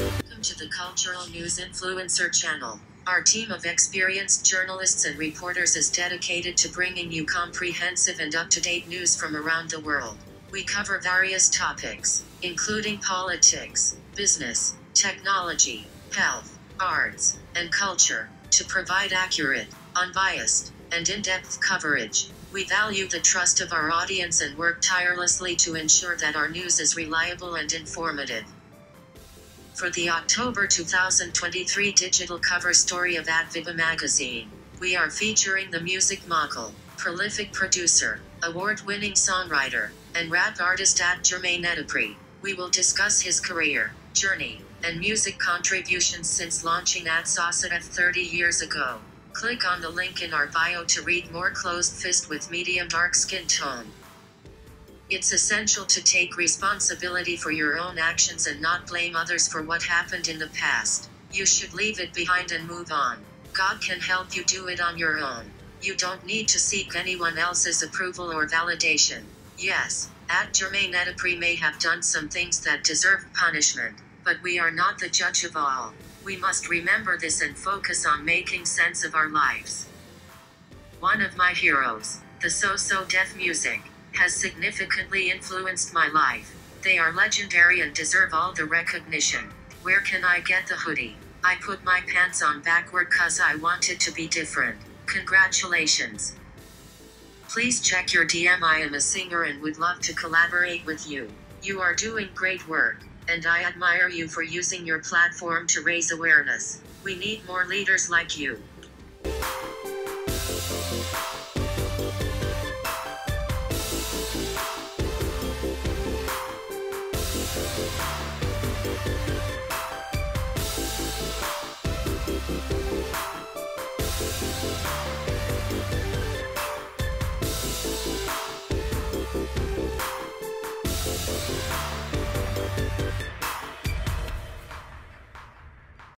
Welcome to the Cultural News Influencer channel. Our team of experienced journalists and reporters is dedicated to bringing you comprehensive and up to date news from around the world. We cover various topics, including politics, business, technology, health, arts, and culture, to provide accurate, unbiased, and in depth coverage. We value the trust of our audience and work tirelessly to ensure that our news is reliable and informative. For the October 2023 digital cover story of at Vibe magazine, we are featuring the music mogul, prolific producer, award winning songwriter, and rap artist at Jermaine Dupri. We will discuss his career, journey, and music contributions since launching at So So Def 30 years ago. Click on the link in our bio to read more closed fist with medium dark skin tone. It's essential to take responsibility for your own actions and not blame others for what happened in the past. You should leave it behind and move on. God can help you do it on your own. You don't need to seek anyone else's approval or validation. Yes, at Jermaine Dupri may have done some things that deserve punishment, but we are not the judge of all. We must remember this and focus on making sense of our lives. One of my heroes, the So So Def Music, has significantly influenced my life. They are legendary and deserve all the recognition. Where can I get the hoodie? I put my pants on backward cause I wanted to be different. Congratulations. Please check your DM. I am a singer and would love to collaborate with you. You are doing great work, and I admire you for using your platform to raise awareness. We need more leaders like you.